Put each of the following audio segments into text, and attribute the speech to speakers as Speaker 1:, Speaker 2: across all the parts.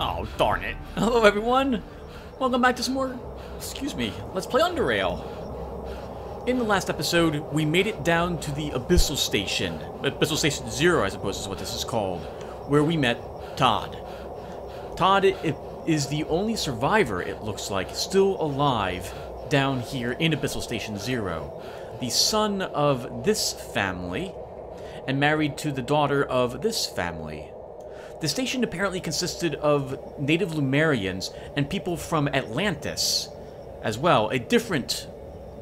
Speaker 1: Oh, darn it. Hello, everyone. Welcome back to some more... Excuse me. Let's play Underrail. In the last episode, we made it down to the Abyssal Station. Abyssal Station Zero, I suppose is what this is called. Where we met Todd. Todd is the only survivor, it looks like, still alive down here in Abyssal Station Zero. The son of this family, and married to the daughter of this family. The station apparently consisted of native Lemurians and people from Atlantis as well, a different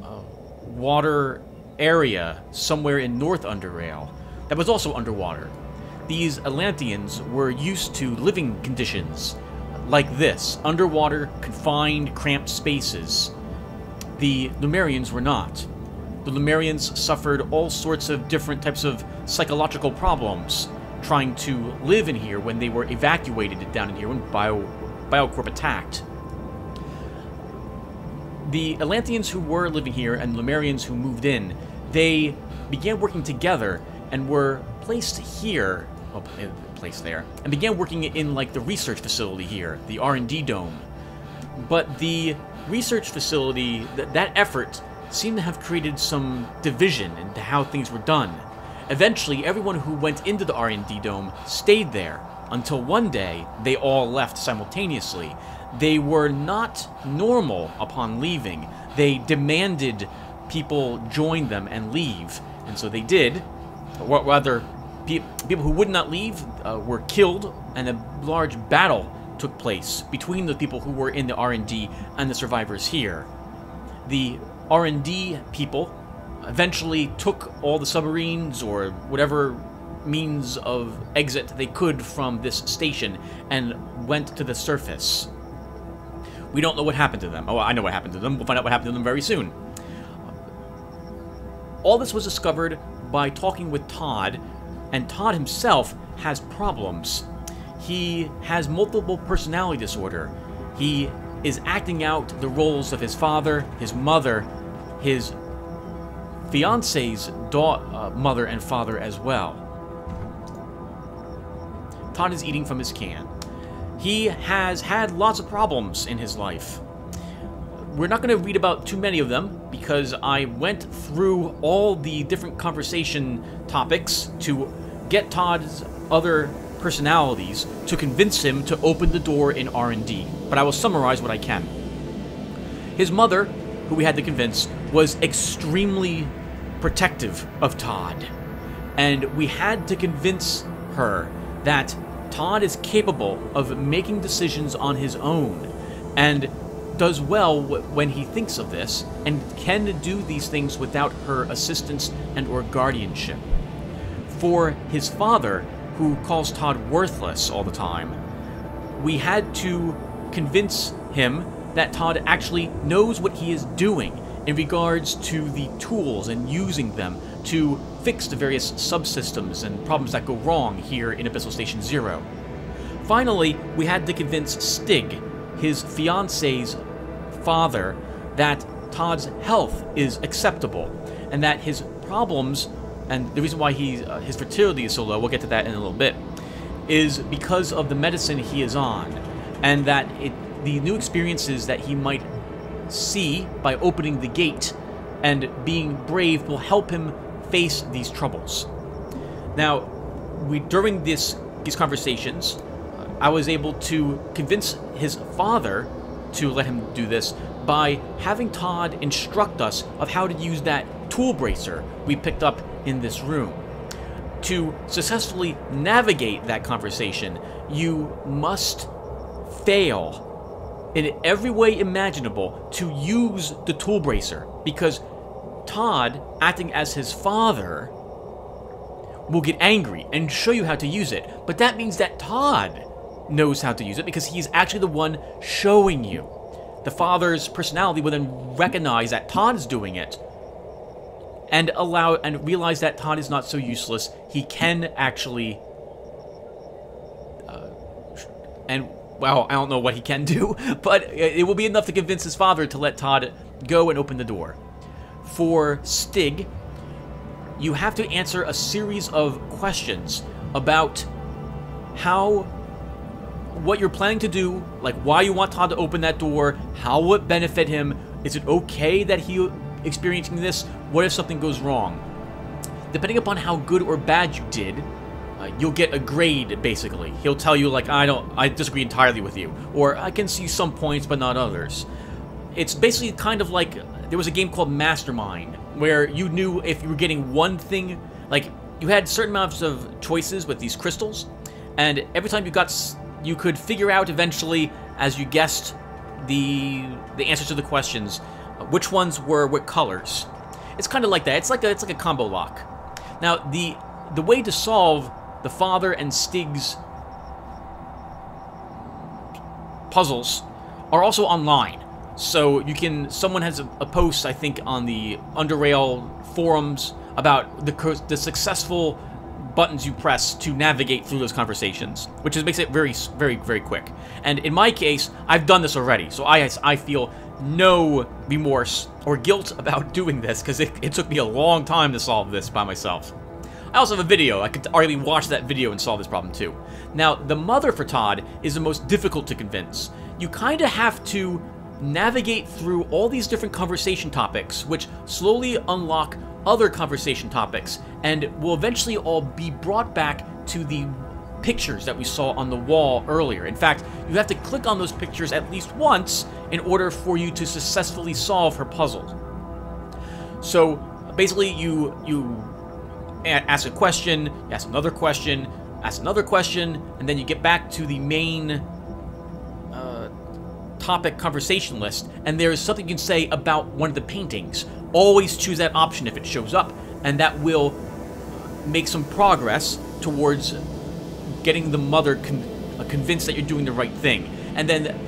Speaker 1: uh, water area somewhere in North Underrail that was also underwater. These Atlanteans were used to living conditions like this, underwater, confined, cramped spaces. The Lemurians were not. The Lemurians suffered all sorts of different types of psychological problems trying to live in here when they were evacuated down in here when Bio, Biocorp attacked. The Atlanteans who were living here and Lemurians who moved in, they began working together and were placed here, eh, there, and began working in like the research facility here, the R&D dome. But the research facility, th that effort seemed to have created some division into how things were done. Eventually, everyone who went into the R&D dome stayed there, until one day they all left simultaneously. They were not normal upon leaving. They demanded people join them and leave, and so they did. Or rather, pe people who would not leave uh, were killed, and a large battle took place between the people who were in the R&D and the survivors here. The R&D people eventually took all the submarines or whatever means of exit they could from this station and went to the surface. We don't know what happened to them. Oh, I know what happened to them. We'll find out what happened to them very soon. All this was discovered by talking with Todd, and Todd himself has problems. He has multiple personality disorder. He is acting out the roles of his father, his mother, his fiance's uh, mother and father as well. Todd is eating from his can. He has had lots of problems in his life. We're not going to read about too many of them because I went through all the different conversation topics to get Todd's other personalities to convince him to open the door in R&D, but I will summarize what I can. His mother, who we had to convince, was extremely protective of Todd, and we had to convince her that Todd is capable of making decisions on his own. And does well when he thinks of this and can do these things without her assistance and or guardianship. For his father, who calls Todd worthless all the time, we had to convince him that Todd actually knows what he is doing in regards to the tools and using them to fix the various subsystems and problems that go wrong here in Abyssal Station Zero. Finally, we had to convince Stig, his fiance's father, that Todd's health is acceptable and that his problems and the reason why he uh, his fertility is so low, we'll get to that in a little bit, is because of the medicine he is on, and that it the new experiences that he might see by opening the gate and being brave will help him face these troubles. Now, we during this these conversations, I was able to convince his father to let him do this by having Todd instruct us of how to use that tool bracer we picked up in this room. To successfully navigate that conversation, you must fail in every way imaginable to use the tool bracer because Todd, acting as his father, will get angry and show you how to use it. But that means that Todd knows how to use it because he's actually the one showing you. The father's personality will then recognize that Todd is doing it and allow and realize that Todd is not so useless. He can actually uh, and well, I don't know what he can do, but it will be enough to convince his father to let Todd go and open the door. For Stig, you have to answer a series of questions about how what you're planning to do, like why you want Todd to open that door, how will it benefit him, is it okay that he experiencing this, what if something goes wrong? Depending upon how good or bad you did, uh, you'll get a grade basically. He'll tell you like I don't I disagree entirely with you or I can see some points but not others. It's basically kind of like there was a game called Mastermind where you knew if you were getting one thing like you had certain amounts of choices with these crystals and every time you got you could figure out eventually as you guessed the the answers to the questions which ones were what colors. It's kind of like that. It's like a it's like a combo lock. Now the the way to solve the father and Stig's puzzles are also online. So you can, someone has a, a post, I think, on the Underrail forums about the, the successful buttons you press to navigate through those conversations, which is, makes it very, very, very quick. And in my case, I've done this already, so I, I feel no remorse or guilt about doing this because it, it took me a long time to solve this by myself. I also have a video. I could already watch that video and solve this problem too. Now, the mother for Todd is the most difficult to convince. You kind of have to navigate through all these different conversation topics, which slowly unlock other conversation topics, and will eventually all be brought back to the pictures that we saw on the wall earlier. In fact, you have to click on those pictures at least once in order for you to successfully solve her puzzle. So basically, you you ask a question, ask another question, ask another question, and then you get back to the main uh, topic conversation list, and there is something you can say about one of the paintings. Always choose that option if it shows up, and that will make some progress towards getting the mother con uh, convinced that you're doing the right thing. And then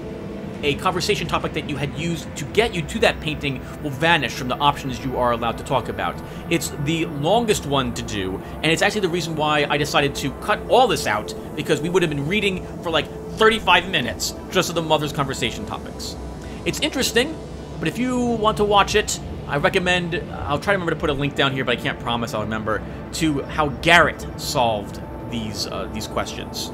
Speaker 1: a conversation topic that you had used to get you to that painting will vanish from the options you are allowed to talk about. It's the longest one to do, and it's actually the reason why I decided to cut all this out, because we would have been reading for like 35 minutes just of the mother's conversation topics. It's interesting, but if you want to watch it, I recommend, I'll try to remember to put a link down here, but I can't promise I'll remember, to how Garrett solved these uh, these questions.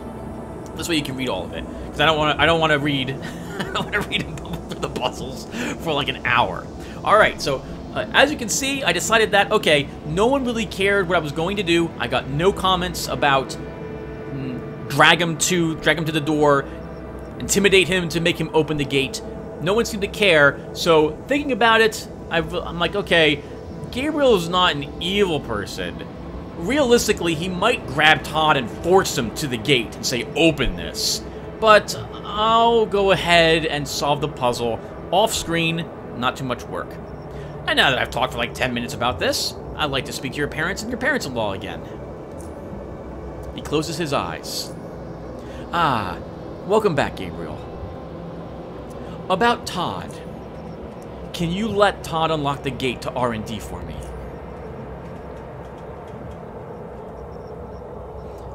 Speaker 1: This way you can read all of it, because I don't want to. I don't want to read I want to read the puzzles for like an hour. All right, so uh, as you can see, I decided that, okay, no one really cared what I was going to do. I got no comments about mm, drag him to drag him to the door, intimidate him to make him open the gate. No one seemed to care. So thinking about it, i I'm like, okay, Gabriel is not an evil person. Realistically, he might grab Todd and force him to the gate and say, open this. But I'll go ahead and solve the puzzle off screen, not too much work. And now that I've talked for like 10 minutes about this, I'd like to speak to your parents and your parents-in-law again. He closes his eyes. Ah, welcome back, Gabriel. About Todd. Can you let Todd unlock the gate to R&D for me?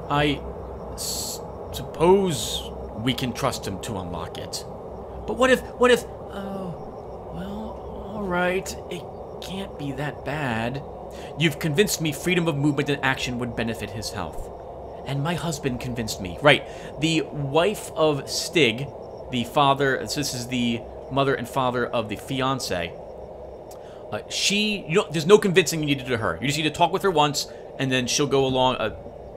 Speaker 1: I suppose we can trust him to unlock it. But what if, what if, oh, well, alright, it can't be that bad. You've convinced me freedom of movement and action would benefit his health. And my husband convinced me. Right, the wife of Stig, the father, so this is the mother and father of the fiance, uh, she, you know, there's no convincing you need to do to her. You just need to talk with her once, and then she'll go along, uh,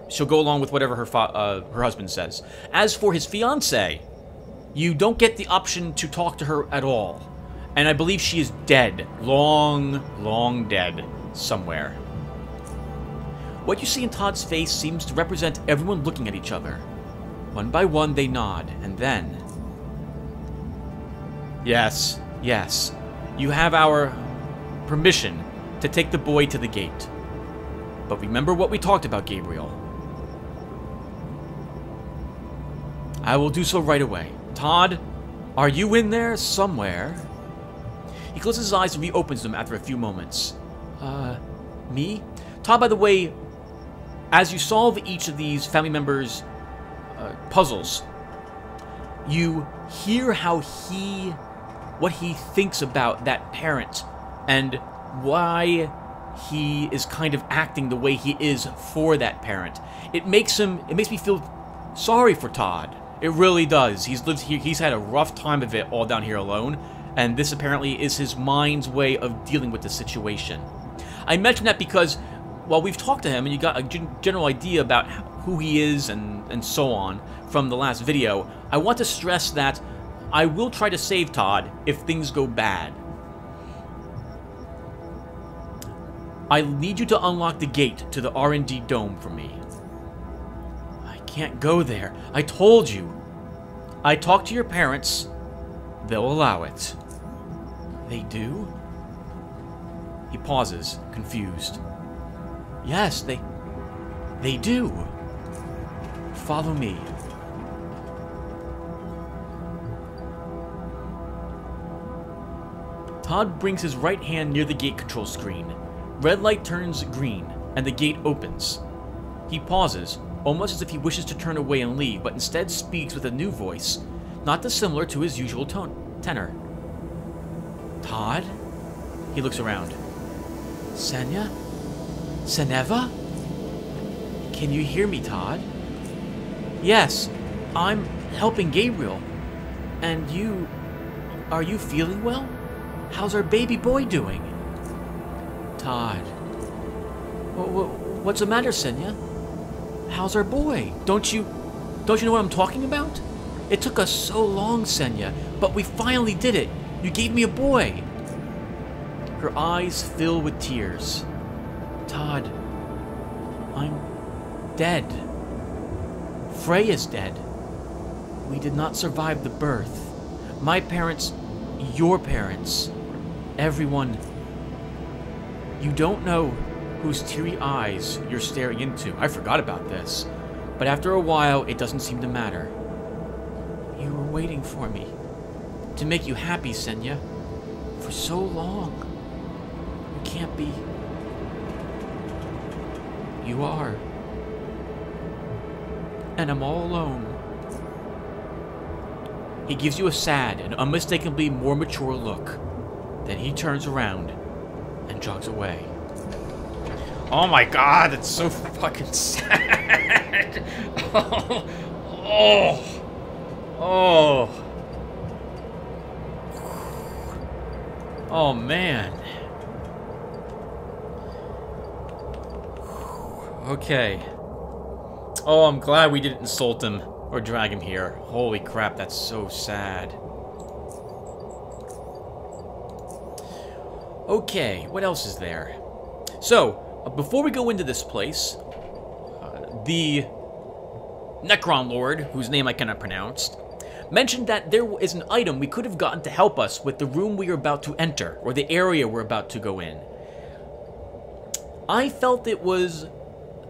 Speaker 1: she'll go along with whatever her uh, her husband says. As for his fiance, you don't get the option to talk to her at all. And I believe she is dead. Long, long dead somewhere. What you see in Todd's face seems to represent everyone looking at each other. One by one, they nod, and then... Yes, yes. You have our permission to take the boy to the gate. But remember what we talked about, Gabriel. I will do so right away. Todd, are you in there somewhere? He closes his eyes and reopens them after a few moments. Uh, me? Todd, by the way, as you solve each of these family members' uh, puzzles, you hear how he, what he thinks about that parent and why he is kind of acting the way he is for that parent. It makes him, it makes me feel sorry for Todd. It really does. He's lived here, he's had a rough time of it all down here alone, and this apparently is his mind's way of dealing with the situation. I mention that because while we've talked to him and you got a general idea about who he is and, and so on from the last video, I want to stress that I will try to save Todd if things go bad. I need you to unlock the gate to the R&D dome for me. I can't go there. I told you. I talked to your parents. They'll allow it. They do? He pauses, confused. Yes, they... They do. Follow me. Todd brings his right hand near the gate control screen. Red light turns green, and the gate opens. He pauses, almost as if he wishes to turn away and leave, but instead speaks with a new voice, not dissimilar to his usual tone tenor. Todd? He looks around. Senya? Seneva? Can you hear me, Todd? Yes, I'm helping Gabriel. And you... Are you feeling well? How's our baby boy doing? Todd. What's the matter, Senya? How's our boy? Don't you... Don't you know what I'm talking about? It took us so long, Senya, but we finally did it. You gave me a boy. Her eyes fill with tears. Todd, I'm dead. Frey is dead. We did not survive the birth. My parents, your parents, everyone you don't know whose teary eyes you're staring into. I forgot about this. But after a while, it doesn't seem to matter. You were waiting for me. To make you happy, Senya. For so long. You can't be... You are. And I'm all alone. He gives you a sad and unmistakably more mature look. Then he turns around and jogs away. Oh my god, it's so fucking sad. oh, oh, oh. Oh man. Okay. Oh, I'm glad we didn't insult him or drag him here. Holy crap, that's so sad. Okay, what else is there? So, uh, before we go into this place, uh, the Necron Lord, whose name I cannot pronounce, mentioned that there is an item we could have gotten to help us with the room we are about to enter, or the area we're about to go in. I felt it was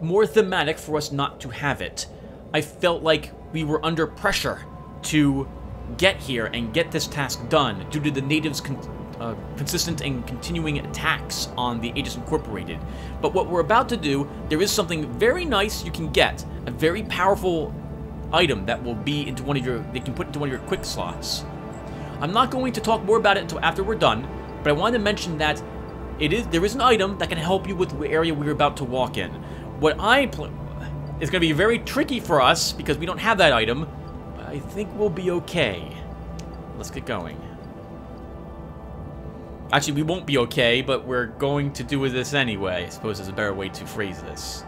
Speaker 1: more thematic for us not to have it. I felt like we were under pressure to get here and get this task done due to the natives' uh, consistent and continuing attacks on the Aegis Incorporated. But what we're about to do, there is something very nice you can get, a very powerful item that will be into one of your, they can put into one of your quick slots. I'm not going to talk more about it until after we're done, but I wanted to mention that it is there is an item that can help you with the area we're about to walk in. What I is going to be very tricky for us because we don't have that item, but I think we'll be okay. Let's get going. Actually, we won't be okay, but we're going to do with this anyway. I suppose there's a better way to phrase this.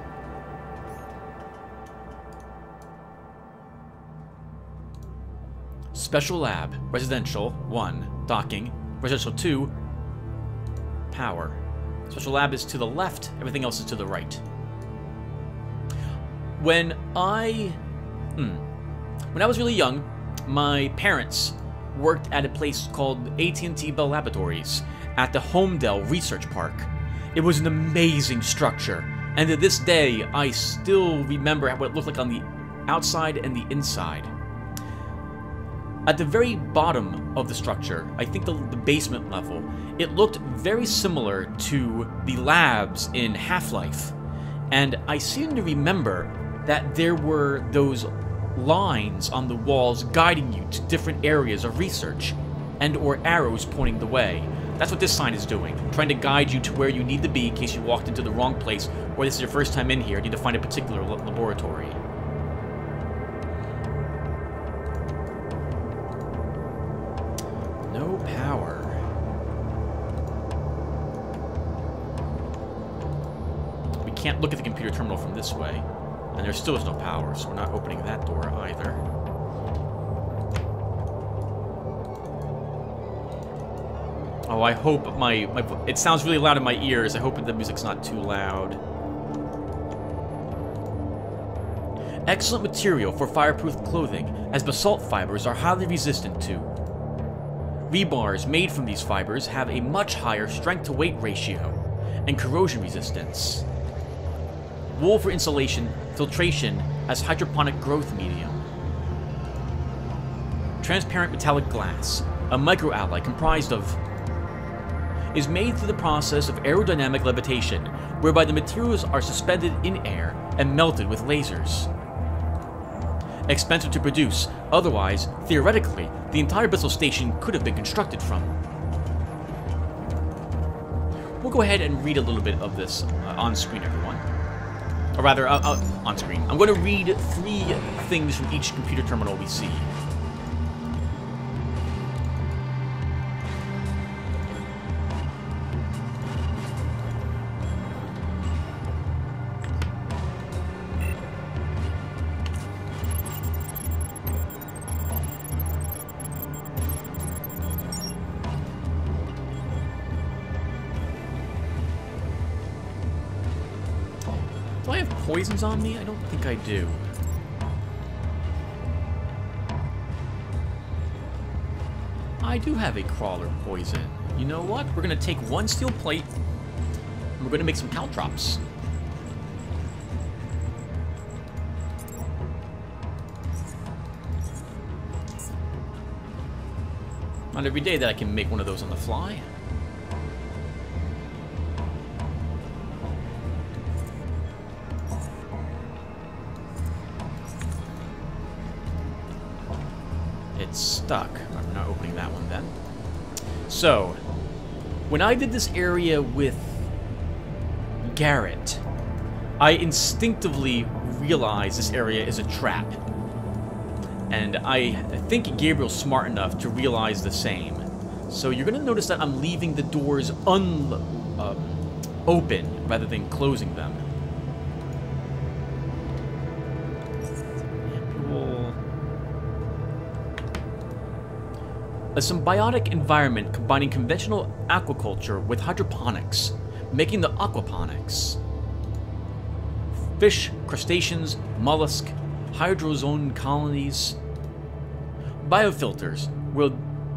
Speaker 1: Special Lab, Residential, 1, Docking, Residential 2, Power. Special Lab is to the left, everything else is to the right. When I... Hmm. When I was really young, my parents worked at a place called AT&T Bell Laboratories at the Holmdel Research Park. It was an amazing structure, and to this day, I still remember what it looked like on the outside and the inside. At the very bottom of the structure, I think the, the basement level, it looked very similar to the labs in Half-Life. And I seem to remember that there were those lines on the walls guiding you to different areas of research, and or arrows pointing the way. That's what this sign is doing, trying to guide you to where you need to be in case you walked into the wrong place, or this is your first time in here, you need to find a particular laboratory. No power. We can't look at the computer terminal from this way. And there still is no power, so we're not opening that door either. Oh, I hope my, my... It sounds really loud in my ears. I hope the music's not too loud. Excellent material for fireproof clothing, as basalt fibers are highly resistant to. Rebars made from these fibers have a much higher strength-to-weight ratio and corrosion resistance. Wool for insulation filtration as hydroponic growth medium. Transparent metallic glass, a microalloy comprised of is made through the process of aerodynamic levitation, whereby the materials are suspended in air and melted with lasers. Expensive to produce, otherwise, theoretically, the entire Abyssal station could have been constructed from. We'll go ahead and read a little bit of this uh, on screen, everyone. Or rather, uh, uh, on screen. I'm going to read three things from each computer terminal we see. Poisons on me? I don't think I do. I do have a crawler poison. You know what? We're gonna take one steel plate, and we're gonna make some caltrops. Not every day that I can make one of those on the fly. So, when I did this area with Garrett, I instinctively realized this area is a trap. And I think Gabriel's smart enough to realize the same. So you're going to notice that I'm leaving the doors un uh, open rather than closing them. A symbiotic environment combining conventional aquaculture with hydroponics, making the aquaponics. Fish, crustaceans, mollusk, hydrozoan colonies. Biofilters, where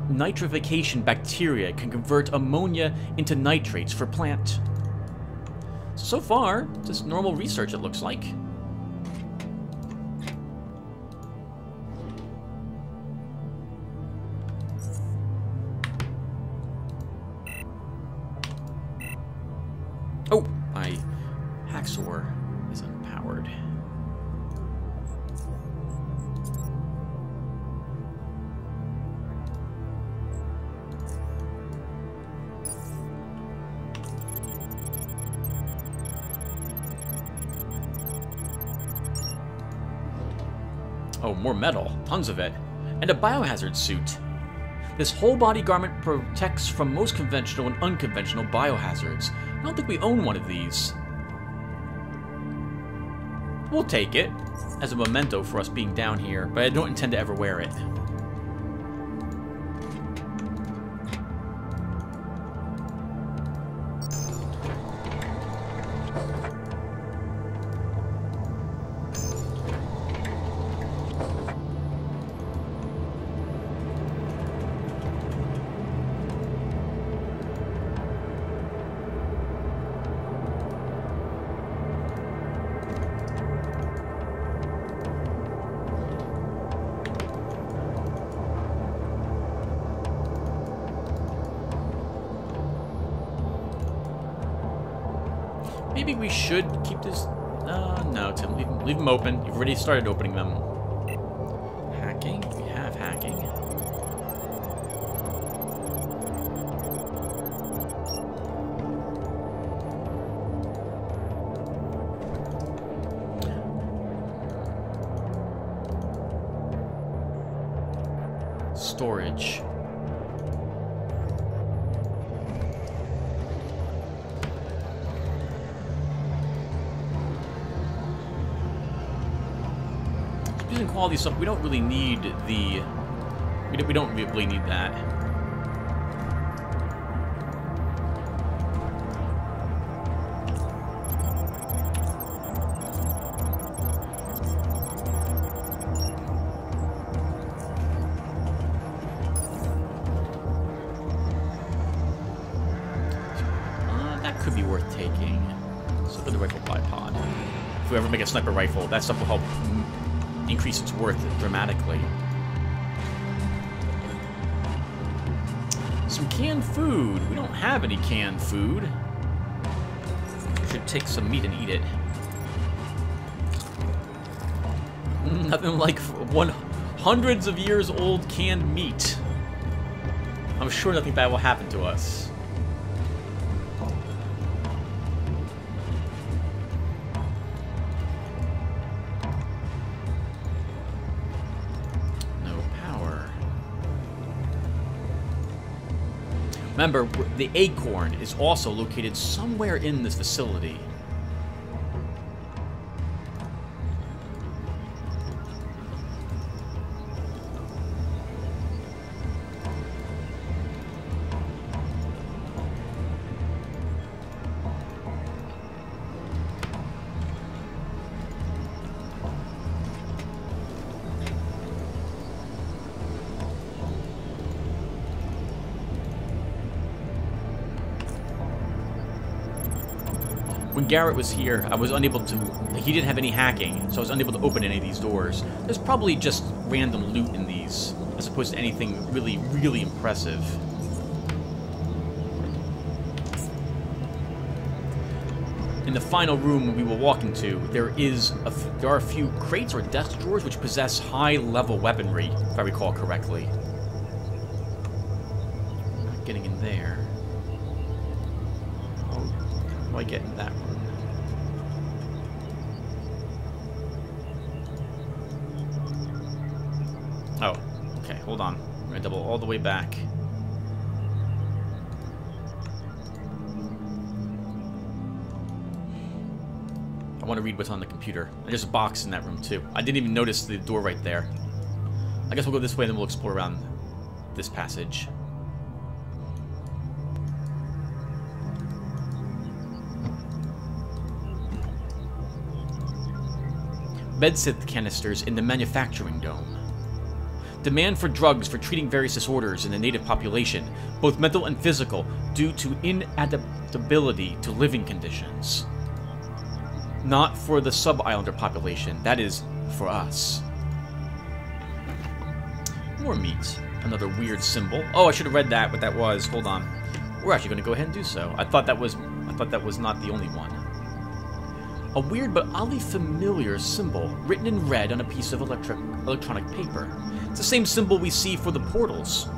Speaker 1: nitrification bacteria can convert ammonia into nitrates for plant. So far, just normal research it looks like. And a biohazard suit. This whole body garment protects from most conventional and unconventional biohazards. I don't think we own one of these. We'll take it as a memento for us being down here, but I don't intend to ever wear it. Already started opening them. Really need the... We don't, we don't really need that. Uh, that could be worth taking. So the rifle bipod. If we ever make a
Speaker 2: sniper rifle. That stuff will help increase its worth it dramatically. Some canned food. We don't have any canned food. We should take some meat and eat it. Nothing like one hundreds of years old canned meat. I'm sure nothing bad will happen to us. Remember, the Acorn is also located somewhere in this facility. Garrett was here, I was unable to... He didn't have any hacking, so I was unable to open any of these doors. There's probably just random loot in these, as opposed to anything really, really impressive. In the final room we will walk into, there is a there are a few crates or desk drawers which possess high-level weaponry, if I recall correctly. Not getting in there. How do I get in that read what's on the computer. There's a box in that room, too. I didn't even notice the door right there. I guess we'll go this way, and then we'll explore around this passage. Medicine canisters in the manufacturing dome. Demand for drugs for treating various disorders in the native population, both mental and physical, due to inadaptability to living conditions. Not for the sub-islander population, that is, for us. More meat. Another weird symbol. Oh, I should have read that, what that was. Hold on. We're actually going to go ahead and do so. I thought that was I thought that was not the only one. A weird but oddly familiar symbol written in red on a piece of electric, electronic paper. It's the same symbol we see for the portals.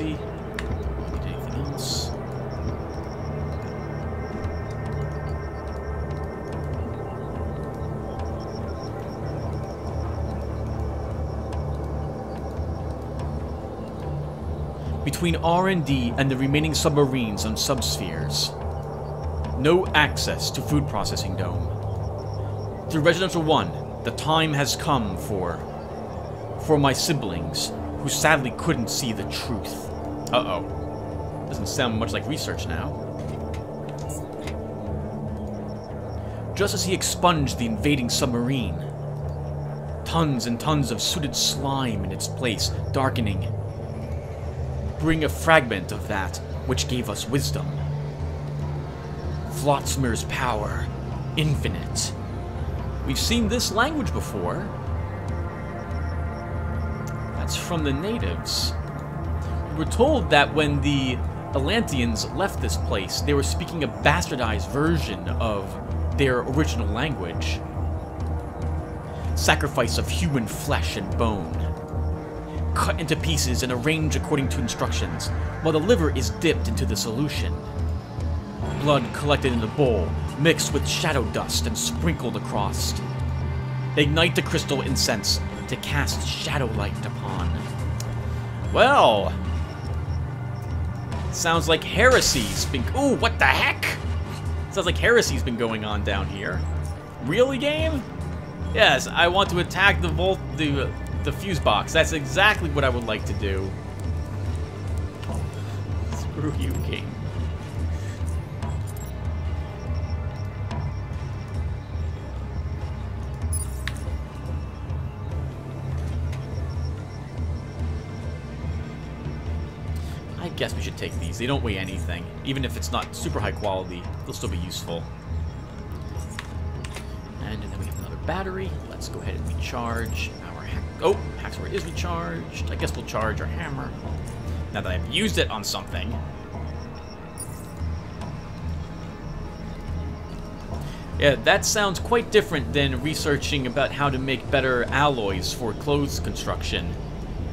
Speaker 2: Else? between R&D and the remaining submarines on subspheres. No access to food processing dome. Through Residential 1, the time has come for... for my siblings, who sadly couldn't see the truth. Uh-oh. Doesn't sound much like research now. Just as he expunged the invading submarine, tons and tons of sooted slime in its place, darkening bring a fragment of that which gave us wisdom. Flotsmer's power, infinite. We've seen this language before. That's from the natives. We were told that when the Atlanteans left this place, they were speaking a bastardized version of their original language. Sacrifice of human flesh and bone
Speaker 1: cut into pieces and arranged according to instructions, while the liver is dipped into the solution. Blood collected in the bowl, mixed with shadow dust and sprinkled across. Ignite the crystal incense to cast shadow light upon. Well, sounds like heresy's been. Ooh, what the heck? Sounds like heresy's been going on down here. Really, game? Yes, I want to attack the volt, the the fuse box. That's exactly what I would like to do. Screw you, game. Guess we should take these. They don't weigh anything. Even if it's not super high quality, they'll still be useful. And then we have another battery. Let's go ahead and recharge our hack. Oh, hacksaw is recharged. I guess we'll charge our hammer. Now that I've used it on something. Yeah, that sounds quite different than researching about how to make better alloys for clothes construction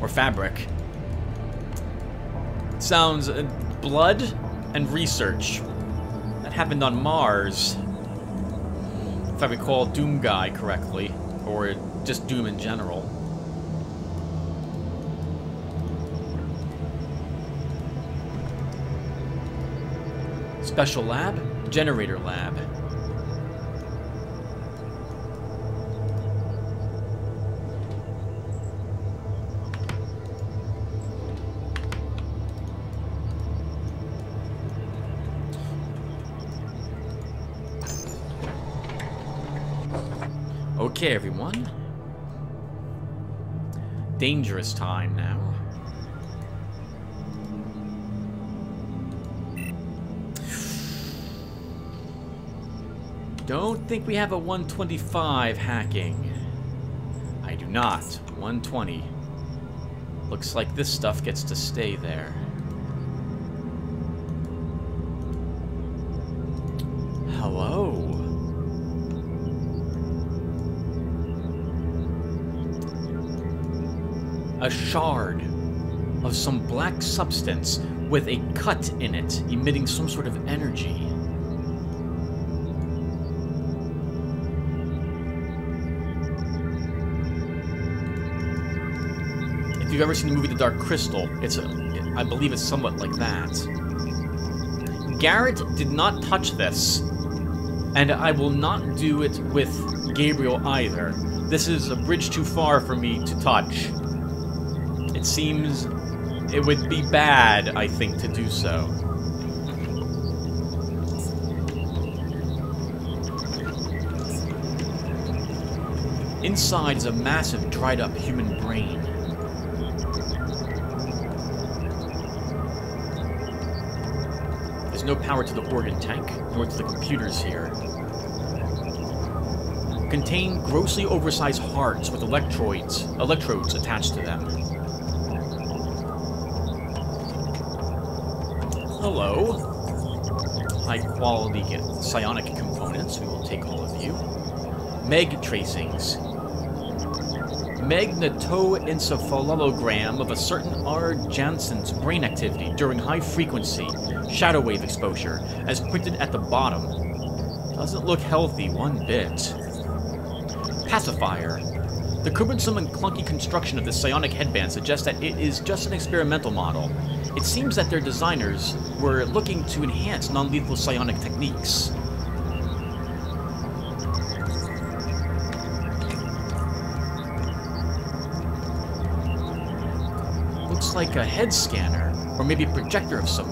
Speaker 1: or fabric. Sounds uh, blood and research. That happened on Mars. If I recall Doom Guy correctly, or just Doom in general. Special lab, generator lab. Okay, everyone. Dangerous time now. Don't think we have a 125 hacking. I do not. 120. Looks like this stuff gets to stay there. A shard of some black substance with a cut in it, emitting some sort of energy. If you've ever seen the movie The Dark Crystal, it's a, I believe it's somewhat like that. Garrett did not touch this, and I will not do it with Gabriel either. This is a bridge too far for me to touch. It seems it would be bad, I think, to do so. Inside is a massive, dried-up human brain. There's no power to the organ tank, nor to the computers here. Contain grossly oversized hearts with electrodes, electrodes attached to them. High quality psionic components, we will take all of you. MEG tracings. Magnetoencephalogram of a certain R. Jansen's brain activity during high frequency shadow wave exposure, as printed at the bottom. Doesn't look healthy one bit. Pacifier. The cumbersome and clunky construction of the psionic headband suggests that it is just an experimental model. It seems that their designers were looking to enhance non-lethal psionic techniques. Looks like a head scanner, or maybe a projector of some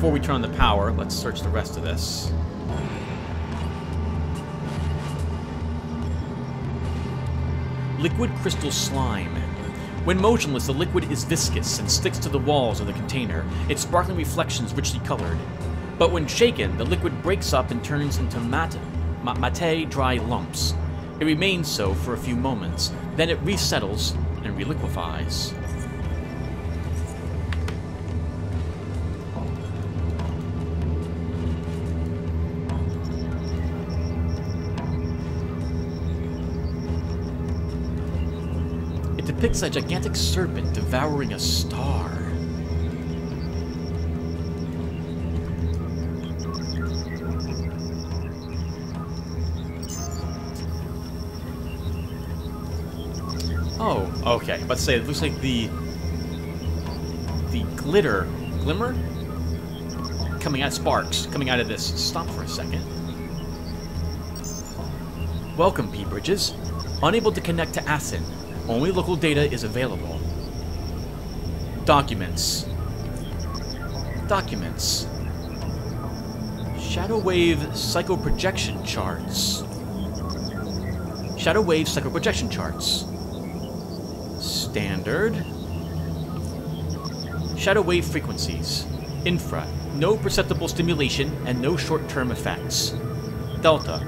Speaker 1: Before we turn on the power, let's search the rest of this. Liquid crystal slime. When motionless, the liquid is viscous and sticks to the walls of the container, its sparkling reflections richly colored. But when shaken, the liquid breaks up and turns into mate, mate dry lumps. It remains so for a few moments, then it resettles and reliquefies. Depicts a gigantic serpent devouring a star. Oh, okay. Let's say it looks like the the glitter, glimmer, coming out sparks coming out of this. Stop for a second. Welcome, P Bridges. Unable to connect to Asin. Only local data is available. Documents. Documents. Shadow wave psychoprojection charts. Shadow wave psychoprojection charts. Standard. Shadow wave frequencies. Infra. No perceptible stimulation and no short-term effects. Delta.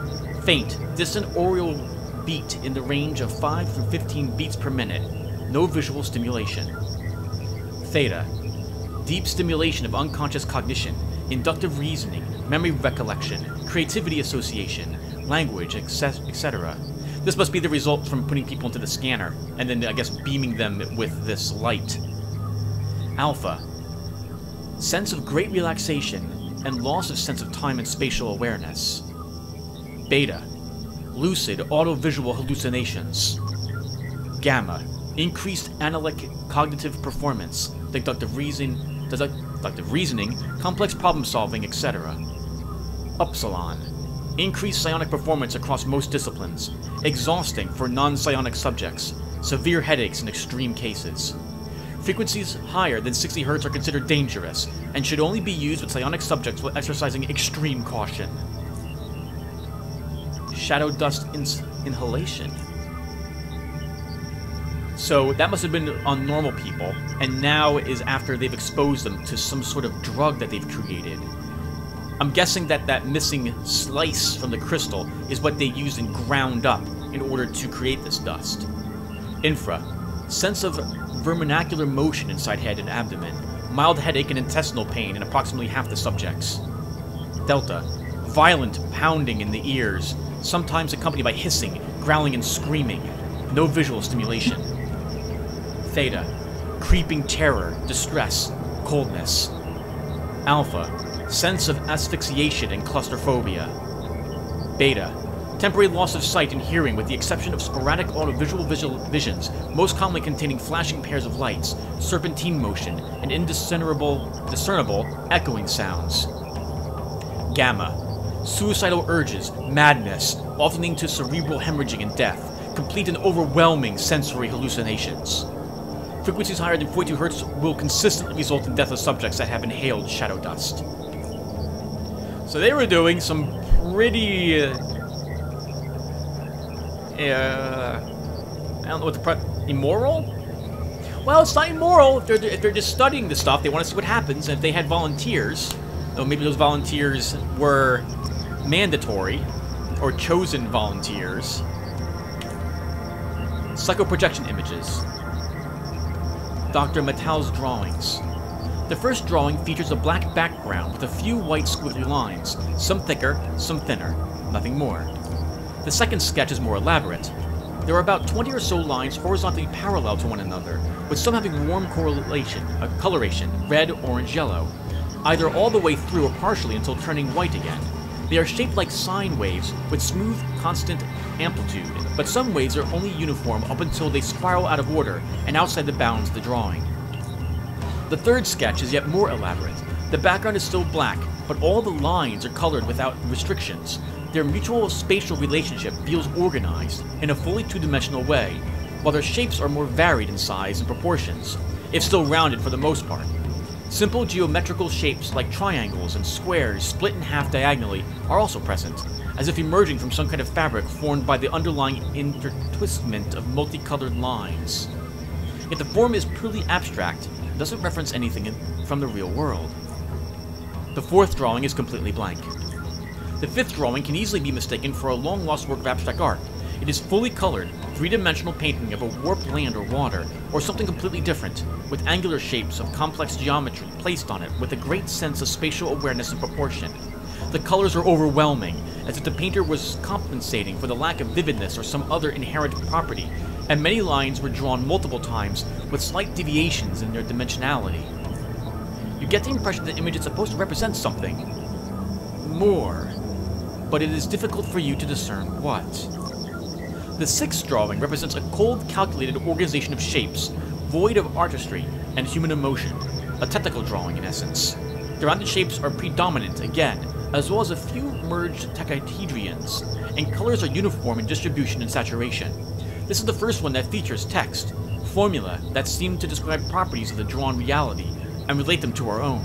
Speaker 1: Faint, distant aural beat in the range of 5 through 15 beats per minute. No visual stimulation. Theta. Deep stimulation of unconscious cognition, inductive reasoning, memory recollection, creativity association, language, etc. This must be the result from putting people into the scanner, and then, I guess, beaming them with this light. Alpha. Sense of great relaxation and loss of sense of time and spatial awareness. Beta. Lucid auto-visual hallucinations. Gamma. Increased analytic cognitive performance, deductive reason, deductive reasoning, complex problem solving, etc. Upsilon Increased psionic performance across most disciplines. Exhausting for non-psionic subjects. Severe headaches in extreme cases. Frequencies higher than 60 Hz are considered dangerous, and should only be used with psionic subjects while exercising extreme caution. Shadow dust inhalation. So that must have been on normal people, and now is after they've exposed them to some sort of drug that they've created. I'm guessing that that missing slice from the crystal is what they used and ground up in order to create this dust. Infra. Sense of vernacular motion inside head and abdomen. Mild headache and intestinal pain in approximately half the subjects. Delta. Violent pounding in the ears, sometimes accompanied by hissing, growling, and screaming. No visual stimulation. Theta. Creeping terror, distress, coldness. Alpha sense of asphyxiation and claustrophobia. Beta, temporary loss of sight and hearing with the exception of sporadic audiovisual visual visions, most commonly containing flashing pairs of lights, serpentine motion, and indiscernible discernible echoing sounds. Gamma, suicidal urges, madness, often leading to cerebral hemorrhaging and death, complete and overwhelming sensory hallucinations. Frequencies higher than 42 Hz will consistently result in death of subjects that have inhaled shadow dust. So they were doing some pretty... Uh, uh, I don't know what the... Immoral? Well, it's not immoral if they're, if they're just studying the stuff. They want to see what happens. And if they had volunteers, though maybe those volunteers were mandatory or chosen volunteers. Psychoprojection images. Dr. Mattel's drawings. The first drawing features a black background with a few white squiggly lines, some thicker, some thinner, nothing more. The second sketch is more elaborate. There are about 20 or so lines horizontally parallel to one another, with some having warm correlation, a coloration, red, orange, yellow, either all the way through or partially until turning white again. They are shaped like sine waves with smooth, constant amplitude, but some waves are only uniform up until they spiral out of order and outside the bounds of the drawing. The third sketch is yet more elaborate. The background is still black, but all the lines are colored without restrictions. Their mutual spatial relationship feels organized in a fully two-dimensional way, while their shapes are more varied in size and proportions, if still rounded for the most part. Simple geometrical shapes like triangles and squares split in half diagonally are also present, as if emerging from some kind of fabric formed by the underlying intertwistment of multicolored lines. Yet the form is purely abstract doesn't reference anything in, from the real world. The fourth drawing is completely blank. The fifth drawing can easily be mistaken for a long-lost work of abstract art. It is fully colored, three-dimensional painting of a warped land or water, or something completely different, with angular shapes of complex geometry placed on it with a great sense of spatial awareness and proportion. The colors are overwhelming, as if the painter was compensating for the lack of vividness or some other inherent property and many lines were drawn multiple times with slight deviations in their dimensionality. You get the impression the image is supposed to represent something more, but it is difficult for you to discern what. The sixth drawing represents a cold, calculated organization of shapes, void of artistry and human emotion, a technical drawing in essence. The rounded shapes are predominant again, as well as a few merged tetrahedrons, and colors are uniform in distribution and saturation. This is the first one that features text, formula that seem to describe properties of the drawn reality and relate them to our own.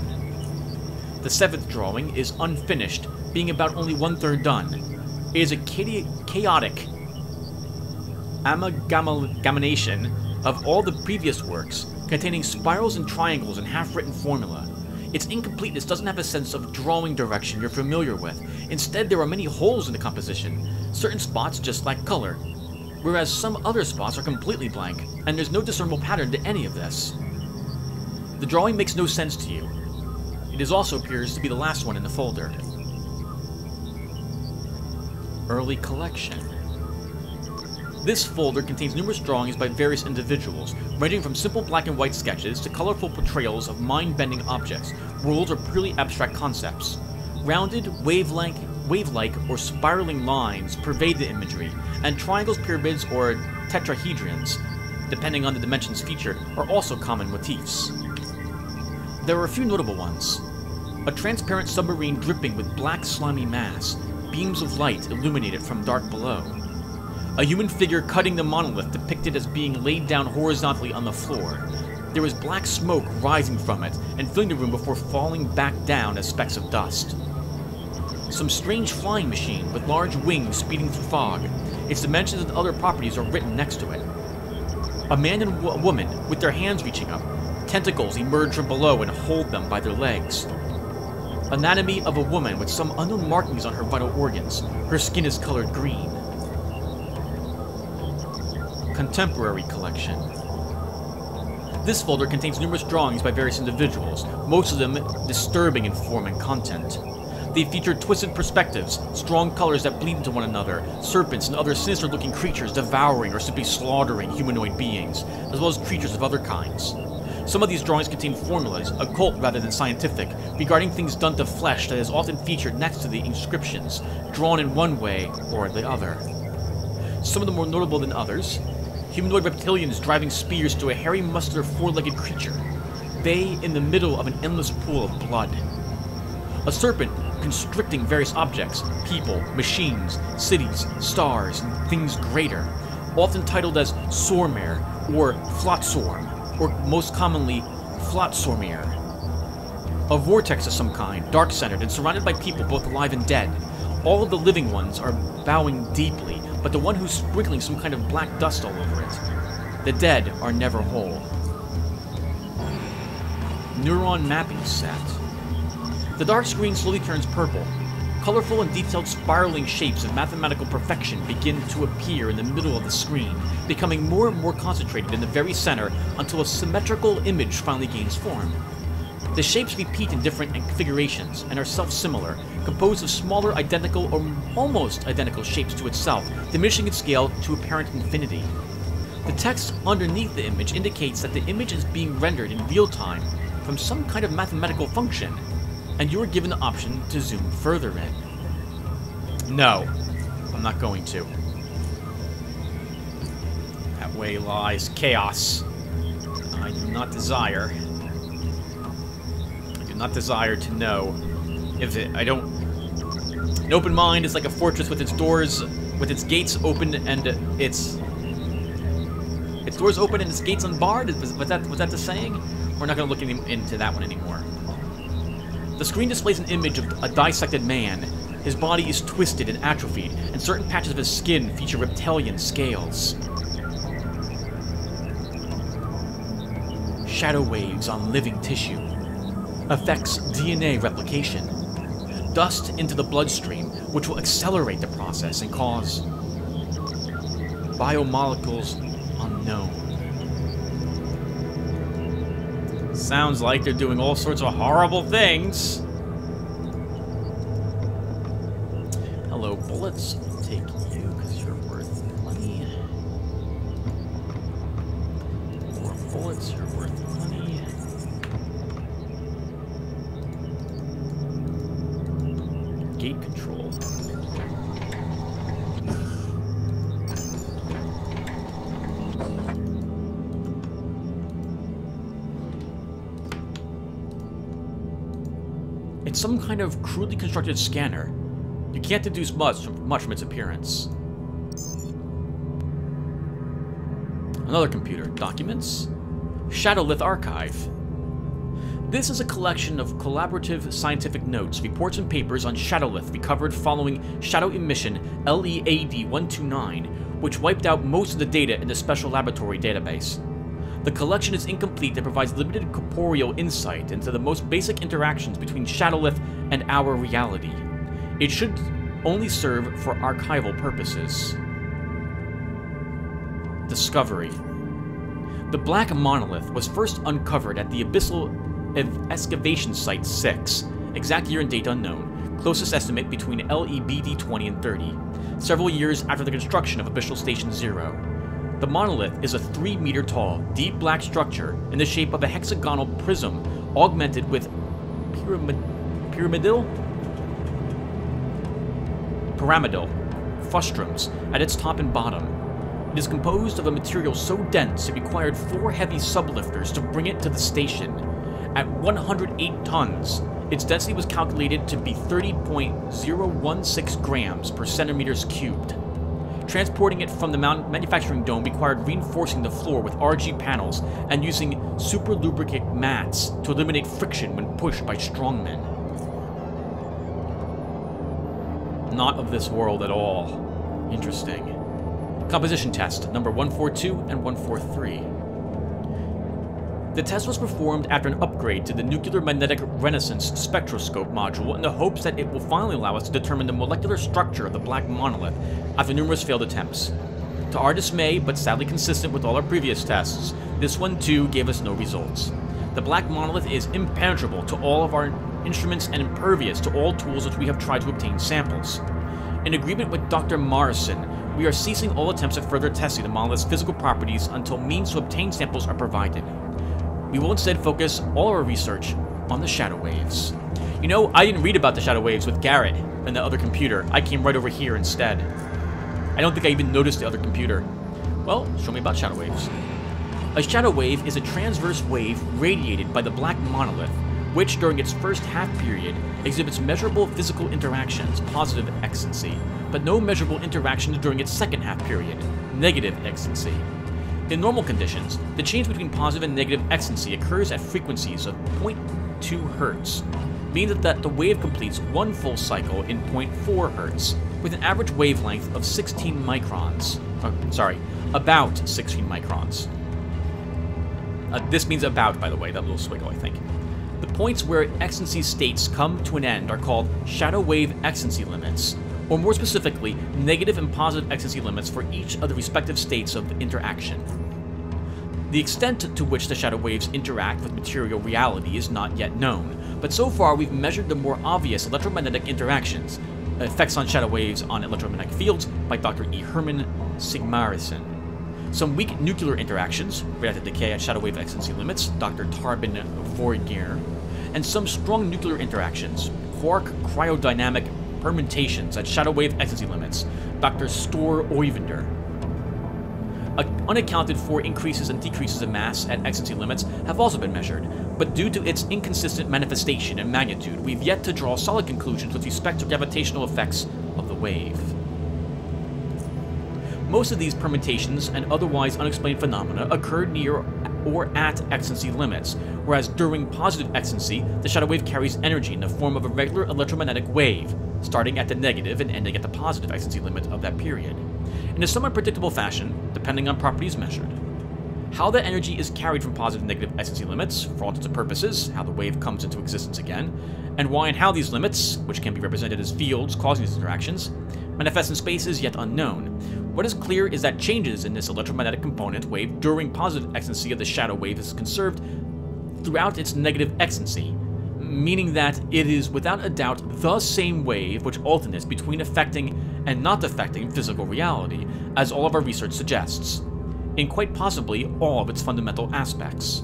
Speaker 1: The seventh drawing is unfinished, being about only one third done. It is a chaotic amalgamation of all the previous works, containing spirals and triangles and half-written formula. Its incompleteness doesn't have a sense of drawing direction you're familiar with. Instead, there are many holes in the composition. Certain spots just lack color, whereas some other spots are completely blank, and there's no discernible pattern to any of this. The drawing makes no sense to you. It also appears to be the last one in the folder. Early Collection this folder contains numerous drawings by various individuals, ranging from simple black and white sketches to colorful portrayals of mind-bending objects, worlds, or purely abstract concepts. Rounded, wave-like, wave-like, or spiraling lines pervade the imagery, and triangles, pyramids, or tetrahedrons, depending on the dimensions featured, are also common motifs. There are a few notable ones. A transparent submarine dripping with black slimy mass, beams of light illuminated from dark below, a human figure cutting the monolith depicted as being laid down horizontally on the floor. There was black smoke rising from it and filling the room before falling back down as specks of dust. Some strange flying machine with large wings speeding through fog. Its dimensions and other properties are written next to it. A man and a woman with their hands reaching up. Tentacles emerge from below and hold them by their legs. Anatomy of a woman with some unknown markings on her vital organs. Her skin is colored green. Contemporary Collection. This folder contains numerous drawings by various individuals, most of them disturbing in form and content. They feature twisted perspectives, strong colors that bleed into one another, serpents and other sinister-looking creatures devouring or simply slaughtering humanoid beings, as well as creatures of other kinds. Some of these drawings contain formulas, occult rather than scientific, regarding things done to flesh that is often featured next to the inscriptions, drawn in one way or the other. Some of them more notable than others, humanoid reptilians driving spears to a hairy, muscular, four-legged creature. They in the middle of an endless pool of blood. A serpent constricting various objects, people, machines, cities, stars, and things greater, often titled as Sormare or Flotsorm, or most commonly Flotsormir. A vortex of some kind, dark-centered and surrounded by people both alive and dead. All of the living ones are bowing deeply, but the one who's sprinkling some kind of black dust all over it. The dead are never whole. Neuron mapping set. The dark screen slowly turns purple. Colorful and detailed spiraling shapes of mathematical perfection begin to appear in the middle of the screen, becoming more and more concentrated in the very center until a symmetrical image finally gains form. The shapes repeat in different configurations and are self-similar, composed of smaller identical or almost identical shapes to itself, diminishing its scale to apparent infinity. The text underneath the image indicates that the image is being rendered in real time from some kind of mathematical function, and you are given the option to zoom further in. No, I'm not going to. That way lies chaos. I do not desire not desire to know if it, I don't... An open mind is like a fortress with its doors, with its gates open and its... Its doors open and its gates unbarred? Was, was that, was that the saying? We're not going to look any, into that one anymore. The screen displays an image of a dissected man. His body is twisted and atrophied, and certain patches of his skin feature reptilian scales. Shadow waves on living tissue affects DNA replication. Dust into the bloodstream, which will accelerate the process and cause biomolecules unknown. Sounds like they're doing all sorts of horrible things. Hello, bullets. I'll take you because you're worth money.
Speaker 2: More bullets are Gate control. It's some kind of crudely constructed scanner. You can't deduce much, much from its appearance. Another computer. Documents. Shadowlith Archive. This is a collection of collaborative scientific notes, reports, and papers on Shadowlith recovered following Shadow Emission LEAD-129, which wiped out most of the data in the Special Laboratory database. The collection is incomplete and provides limited corporeal insight into the most basic interactions between Shadowlith and our reality. It should only serve for archival purposes. Discovery The Black Monolith was first uncovered at the Abyssal Excavation Site 6, exact year and date unknown, closest estimate between LEBD 20 and 30, several years after the construction of Abyssal Station 0. The monolith is a 3 meter tall, deep black structure in the shape of a hexagonal prism augmented with pyramid pyramidal pyramidal frustrums at its top and bottom. It is composed of a material so dense it required four heavy sublifters to bring it to the station. At 108 tons, its density was calculated to be 30.016 grams per centimeters cubed. Transporting it from the manufacturing dome required reinforcing the floor with RG panels and using super lubricant mats to eliminate friction when pushed by strongmen. Not of this world at all. Interesting. Composition test, number 142 and 143. The test was performed after an upgrade to the Nuclear Magnetic Resonance Spectroscope module in the hopes that it will finally allow us to determine the molecular structure of the Black Monolith after numerous failed attempts. To our dismay, but sadly consistent with all our previous tests, this one too gave us no results. The Black Monolith is impenetrable to all of our instruments and impervious to all tools which we have tried to obtain samples. In agreement with Dr. Morrison, we are ceasing all attempts at further testing the monolith's physical properties until means to obtain samples are provided. We will instead focus all our research on the shadow waves. You know, I didn't read about the shadow waves with Garrett and the other computer. I came right over here instead. I don't think I even noticed the other computer. Well, show me about shadow waves. A shadow wave is a transverse wave radiated by the black monolith, which during its first half period exhibits measurable physical interactions, positive excitancy, but no measurable interactions during its second half period, negative excitancy. In normal conditions, the change between positive and negative excitancy occurs at frequencies of 0.2 Hz, meaning that the wave completes one full cycle in 0.4 Hz, with an average wavelength of 16 microns. Uh, sorry, about 16 microns. Uh, this means about, by the way, that little swiggle, I think. The points where excitancy states come to an end are called shadow wave excitancy limits, or more specifically, negative and positive excitancy limits for each of the respective states of interaction. The extent to which the shadow waves interact with material reality is not yet known, but so far we've measured the more obvious electromagnetic interactions, effects on shadow waves on electromagnetic fields by Dr. E. Herman Sigmarsson. Some weak nuclear interactions, reactive decay at shadow wave excitancy limits, Dr. Tarbin Voignier, and some strong nuclear interactions, quark chromodynamic permutations at shadow wave excitancy limits, Dr. Stor Oyvinder. Unaccounted for increases and decreases of mass at excitancy limits have also been measured, but due to its inconsistent manifestation and magnitude, we've yet to draw solid conclusions with respect to gravitational effects of the wave. Most of these permutations and otherwise unexplained phenomena occur near or at excitancy limits, whereas during positive excitancy, the shadow wave carries energy in the form of a regular electromagnetic wave, starting at the negative and ending at the positive excitancy limit of that period, in a somewhat predictable fashion, depending on properties measured. How that energy is carried from positive and negative excitancy limits, for all intents and purposes, how the wave comes into existence again, and why and how these limits, which can be represented as fields causing these interactions, manifest in space is yet unknown. What is clear is that changes in this electromagnetic component wave during positive excitancy of the shadow wave is conserved throughout its negative excitancy, meaning that it is without a doubt the same wave which alternates between affecting and not affecting physical reality, as all of our research suggests.
Speaker 1: in quite possibly all of its fundamental aspects.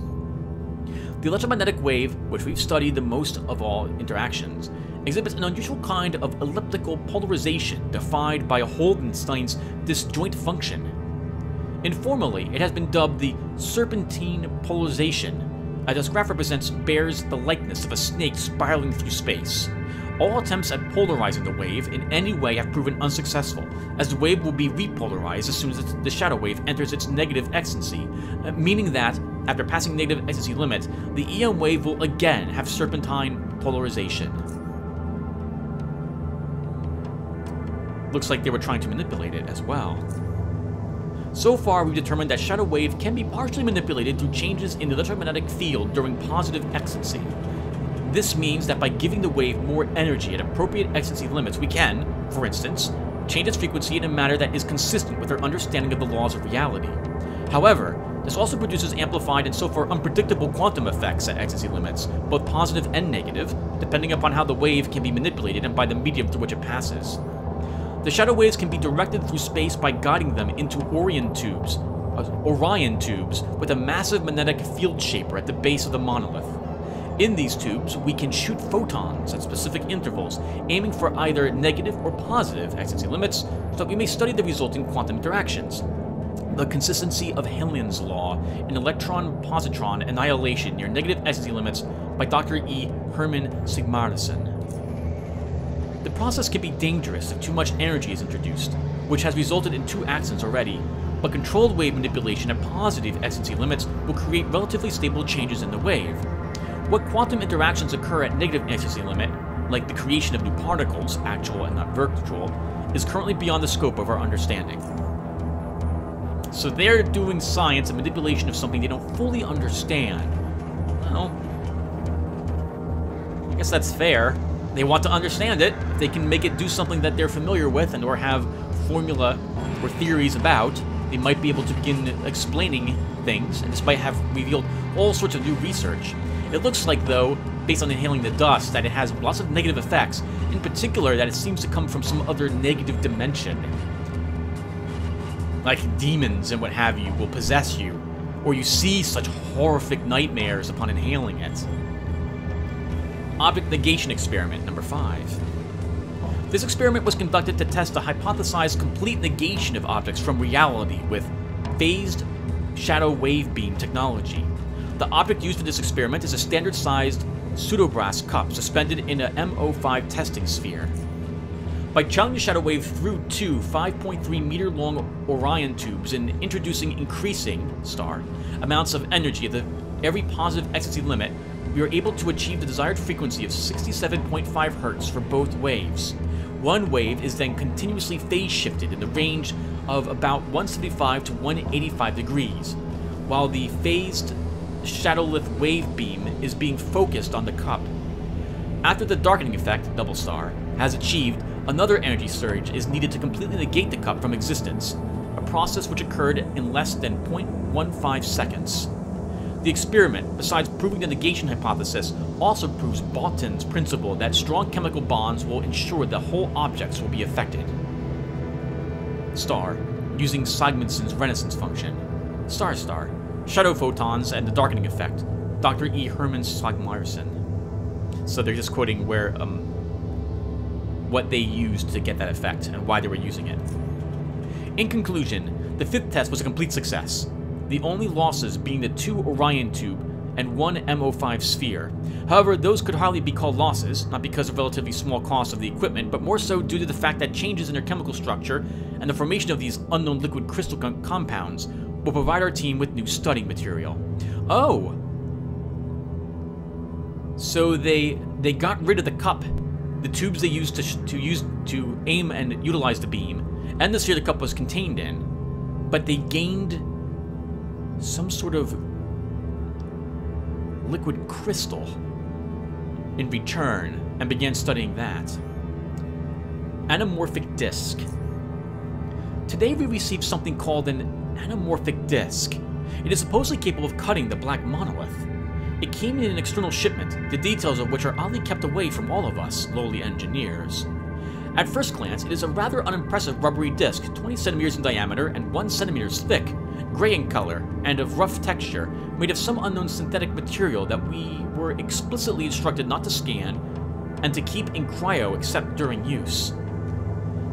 Speaker 1: The electromagnetic wave, which we've studied the most of all interactions, exhibits an unusual kind of elliptical polarization defined by Holdenstein's disjoint function. Informally, it has been dubbed the serpentine polarization, as this graph represents bears the likeness of a snake spiraling through space. All attempts at polarizing the wave in any way have proven unsuccessful, as the wave will be repolarized as soon as the shadow wave enters its negative excitancy, uh, meaning that, after passing negative excitancy limit, the EM wave will again have serpentine polarization. Looks like they were trying to manipulate it as well. So far, we've determined that shadow wave can be partially manipulated through changes in the electromagnetic field during positive excitancy. This means that by giving the wave more energy at appropriate excitancy limits, we can, for instance, change its frequency in a manner that is consistent with our understanding of the laws of reality. However, this also produces amplified and so far unpredictable quantum effects at excitancy limits, both positive and negative, depending upon how the wave can be manipulated and by the medium through which it passes. The shadow waves can be directed through space by guiding them into Orion tubes, uh, Orion tubes, with a massive magnetic field shaper at the base of the monolith. In these tubes, we can shoot photons at specific intervals, aiming for either negative or positive excitancy limits, so that we may study the resulting quantum interactions. The consistency of Henlion's law in electron-positron annihilation near negative excitancy limits by Dr. E. Herman Sigmarsson. The process can be dangerous if too much energy is introduced, which has resulted in two accidents already, but controlled wave manipulation at positive excitancy limits will create relatively stable changes in the wave. What quantum interactions occur at negative excitancy limit, like the creation of new particles, actual and not virtual, is currently beyond the scope of our understanding. So they're doing science and manipulation of something they don't fully understand. Well, I guess that's fair they want to understand it, if they can make it do something that they're familiar with and or have formula or theories about, they might be able to begin explaining things, and this might have revealed all sorts of new research. It looks like, though, based on inhaling the dust, that it has lots of negative effects, in particular that it seems to come from some other negative dimension. Like demons and what have you will possess you, or you see such horrific nightmares upon inhaling it. Object Negation Experiment number 5. This experiment was conducted to test a hypothesized complete negation of objects from reality with phased shadow wave beam technology. The object used for this experiment is a standard-sized pseudobrass cup suspended in a MO5 testing sphere. By channeling the shadow wave through two 5.3 meter long Orion tubes and introducing increasing star amounts of energy at the every positive excitancy limit, we are able to achieve the desired frequency of 67.5 Hz for both waves. One wave is then continuously phase shifted in the range of about 175 to 185 degrees, while the phased shadowlith wave beam is being focused on the cup. After the darkening effect, double star, has achieved, another energy surge is needed to completely negate the cup from existence, a process which occurred in less than 0.15 seconds. The experiment, besides proving the negation hypothesis, also proves Botton's principle that strong chemical bonds will ensure that whole objects will be affected. Star, using Sigmarsson's Renaissance function. Star Star, shadow photons and the darkening effect. Dr. E. Herman Sigmarsson. So they're just quoting where um, what they used to get that effect and why they were using it. In conclusion, the fifth test was a complete success the only losses being the two Orion tube and one MO5 sphere. However, those could hardly be called losses, not because of relatively small cost of the equipment, but more so due to the fact that changes in their chemical structure and the formation of these unknown liquid crystal com compounds will provide our team with new studying material. Oh! So they they got rid of the cup, the tubes they used to, to use to aim and utilize the beam, and the sphere the cup was contained in, but they gained some sort of liquid crystal in return and began studying that. Anamorphic disk. Today we received something called an anamorphic disk. It is supposedly capable of cutting the black monolith. It came in an external shipment, the details of which are oddly kept away from all of us lowly engineers. At first glance, it is a rather unimpressive rubbery disc, 20 centimeters in diameter and 1 centimeters thick, gray in color, and of rough texture, made of some unknown synthetic material that we were explicitly instructed not to scan and to keep in cryo except during use.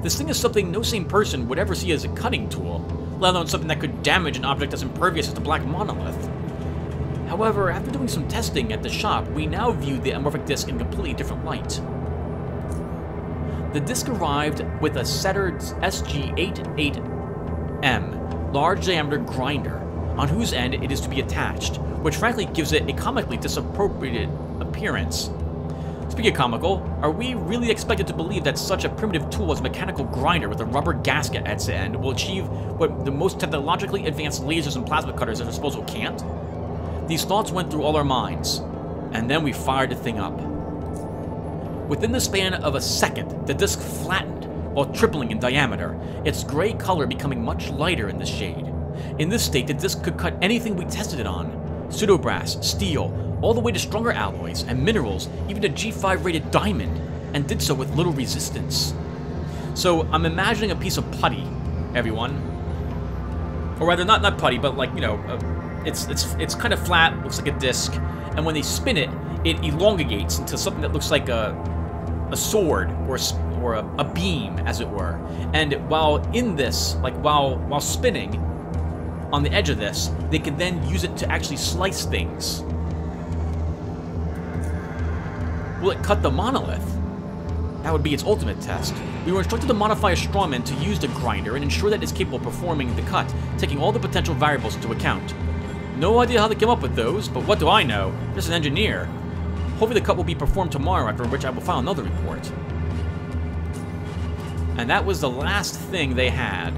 Speaker 1: This thing is something no sane person would ever see as a cutting tool, let alone something that could damage an object as impervious as the Black Monolith. However, after doing some testing at the shop, we now view the amorphic disc in a completely different light. The disc arrived with a Setter SG88M large diameter grinder, on whose end it is to be attached, which frankly gives it a comically disappropriated appearance. Speaking of comical, are we really expected to believe that such a primitive tool as a mechanical grinder with a rubber gasket at its end will achieve what the most technologically advanced lasers and plasma cutters at disposal can't? These thoughts went through all our minds, and then we fired the thing up. Within the span of a second, the disc flattened while tripling in diameter, its gray color becoming much lighter in the shade. In this state, the disc could cut anything we tested it on pseudobrass, steel, all the way to stronger alloys and minerals, even a G5 rated diamond, and did so with little resistance. So I'm imagining a piece of putty, everyone. Or rather, not not putty, but like you know, uh, it's it's it's kind of flat, looks like a disc, and when they spin it, it elongates into something that looks like a a sword or or a, a beam, as it were. And while in this, like while while spinning on the edge of this, they can then use it to actually slice things. Will it cut the monolith? That would be its ultimate test. We were instructed to modify a strawman to use the grinder and ensure that it's capable of performing the cut, taking all the potential variables into account. No idea how they came up with those, but what do I know? Just an engineer. Hopefully the cut will be performed tomorrow, after which I will file another report. And that was the last thing they had.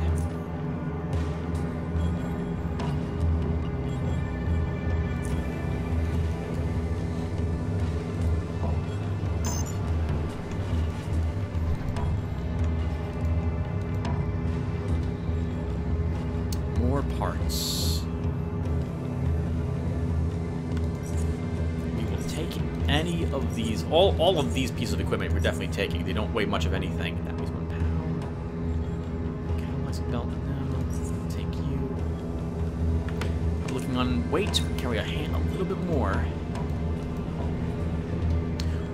Speaker 1: All, all of these pieces of equipment we're definitely taking. They don't weigh much of anything. That weighs one pound. Catalyzing belt, no. Take you. Looking on weight, we carry a hand a little bit more.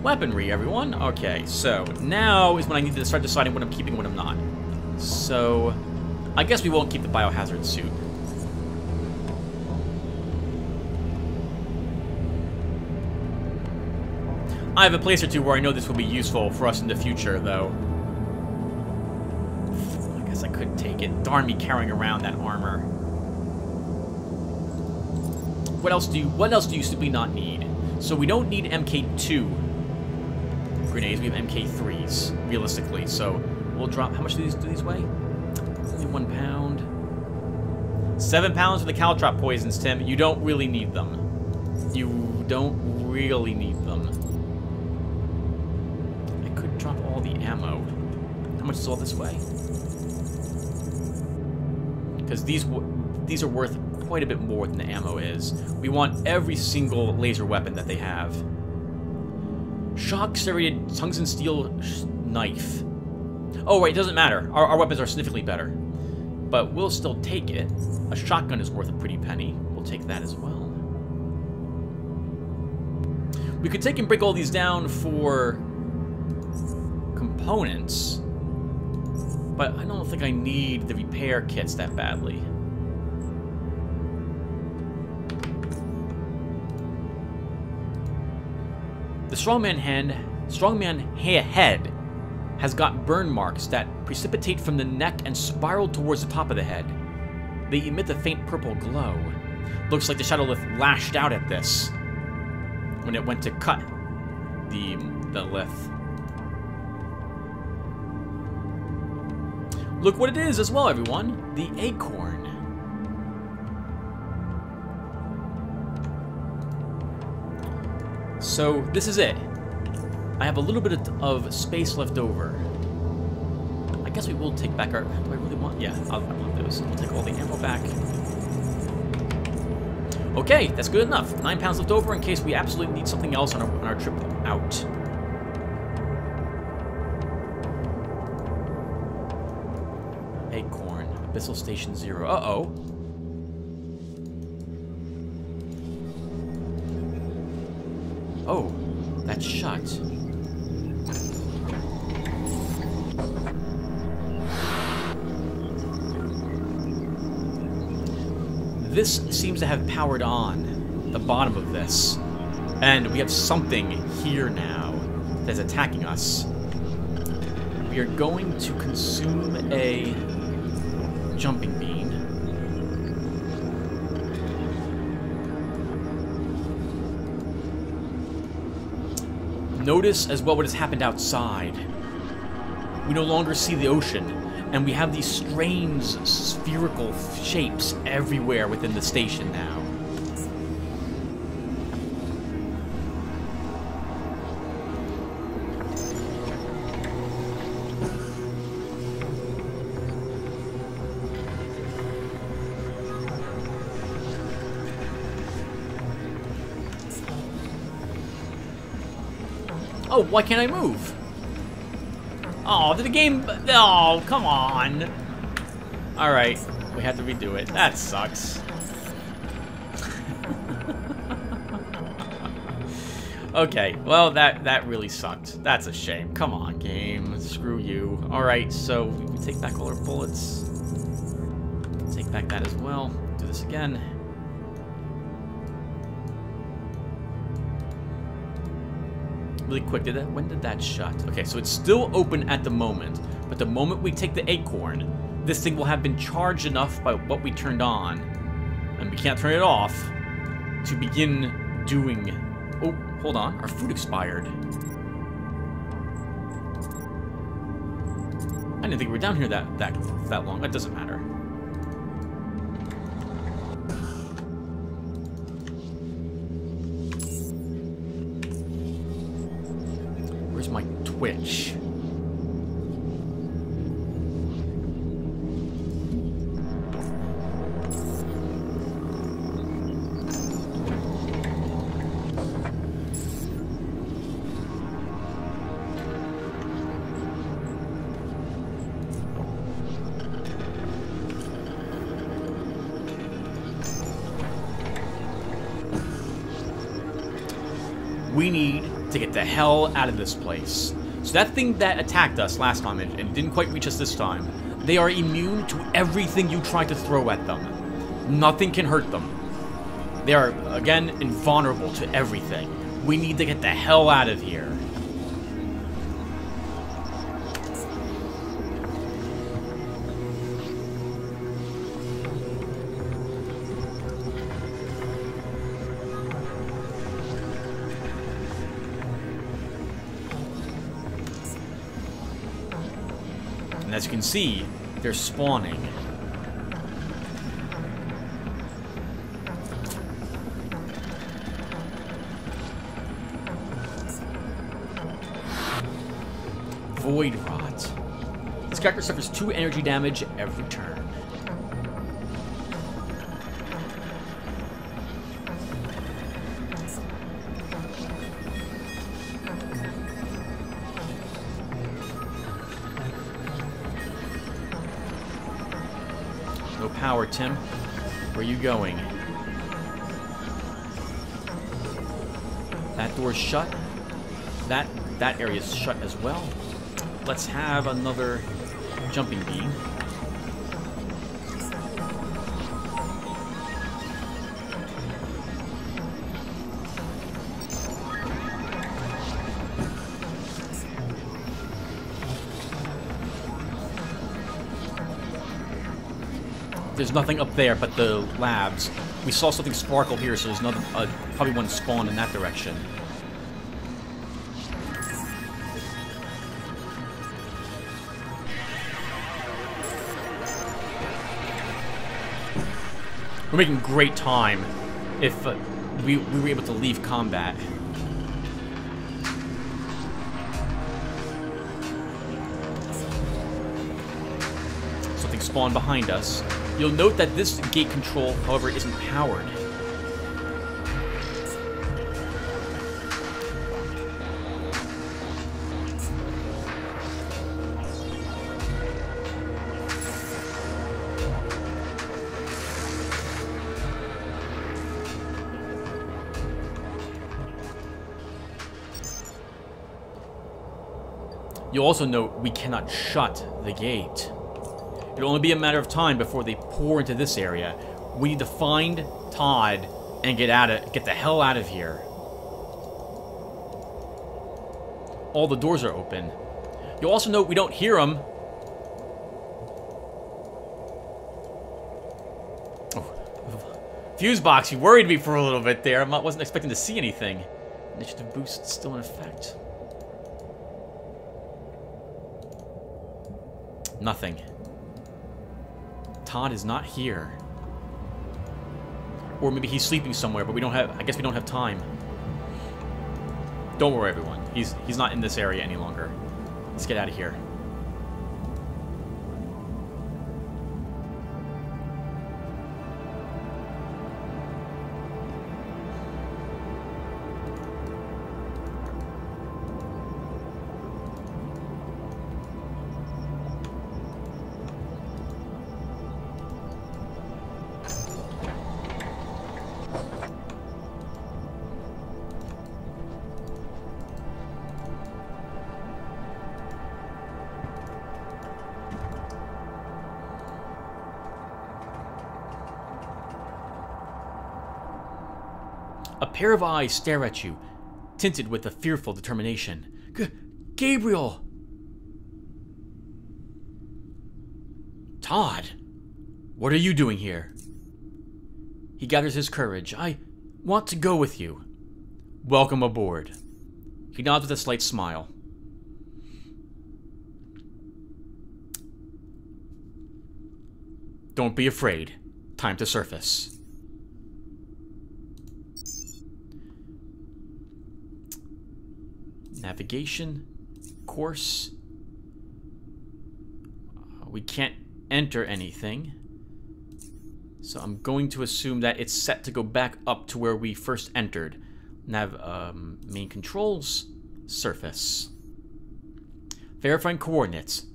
Speaker 1: Weaponry, everyone. Okay, so now is when I need to start deciding what I'm keeping and what I'm not. So, I guess we won't keep the biohazard suit. I have a place or two where I know this will be useful for us in the future, though. I guess I could take it. Darn me carrying around that armor. What else do you what else do you simply not need? So we don't need MK2 grenades, we have MK3s, realistically. So we'll drop how much do these do these weigh? Only one pound. Seven pounds for the caltrop poisons, Tim. You don't really need them. You don't really need them. I could drop all the ammo. How much does all this way? Because these these are worth quite a bit more than the ammo is. We want every single laser weapon that they have. Shock serrated tungsten steel knife. Oh, right, it doesn't matter. Our, our weapons are significantly better. But we'll still take it. A shotgun is worth a pretty penny. We'll take that as well. We could take and break all these down for components. But I don't think I need the repair kits that badly. The strongman hand, strongman head has got burn marks that precipitate from the neck and spiral towards the top of the head. They emit a faint purple glow. Looks like the Shadowlith lashed out at this when it went to cut the, the lith. Look what it is as well, everyone. The acorn. So, this is it. I have a little bit of space left over. I guess we will take back our... Do I really want... Yeah, I'll, I want those. I'll take all the ammo back. Okay, that's good enough. Nine pounds left over in case we absolutely need something else on our, on our trip out. Abyssal Station Zero. Uh-oh. Oh, that's shut. This seems to have powered on the bottom of this. And we have something here now that's attacking us. We are going to consume a jumping bean. Notice as well what has happened outside. We no longer see the ocean, and we have these strange spherical shapes everywhere within the station now. Oh, why can't I move? Oh, did the game... Oh, come on. Alright, we have to redo it. That sucks. okay, well, that, that really sucked. That's a shame. Come on, game. Screw you. Alright, so we take back all our bullets. Take back that as well. Do this again. Really quick. Did that? When did that shut? Okay, so it's still open at the moment, but the moment we take the acorn, this thing will have been charged enough by what we turned on, and we can't turn it off, to begin doing... Oh, hold on. Our food expired. I didn't think we were down here that, that, that long. That doesn't matter. My Twitch. We need to get the hell out of this place. So that thing that attacked us last time and, didn't quite reach us this time, they are immune to everything you try to throw at them. Nothing can hurt them. They are, again, invulnerable to everything. We need to get the hell out of here. You can see, they're spawning. Void Rot. This character suffers 2 energy damage every turn. Going? That door's shut. That that area's shut as well. Let's have another jumping bean. There's nothing up there but the labs. We saw something sparkle here, so there's another, uh, probably one spawn in that direction. We're making great time if uh, we, we were able to leave combat. Something spawned behind us. You'll note that this gate control, however, isn't powered. You'll also note we cannot shut the gate. It'll only be a matter of time before they pour into this area. We need to find Todd and get out of get the hell out of here. All the doors are open. You'll also note we don't hear them. Oh. Fuse box, you worried me for a little bit there. I wasn't expecting to see anything. Initiative boost still in effect. Nothing. Todd is not here. Or maybe he's sleeping somewhere, but we don't have... I guess we don't have time. Don't worry, everyone. He's, he's not in this area any longer. Let's get out of here. Pair of eyes stare at you, tinted with a fearful determination. G Gabriel! Todd! What are you doing here? He gathers his courage. I want to go with you. Welcome aboard. He nods with a slight smile. Don't be afraid. Time to surface. Navigation, course. Uh, we can't enter anything. So I'm going to assume that it's set to go back up to where we first entered. Nav, um, main controls, surface. Verifying coordinates.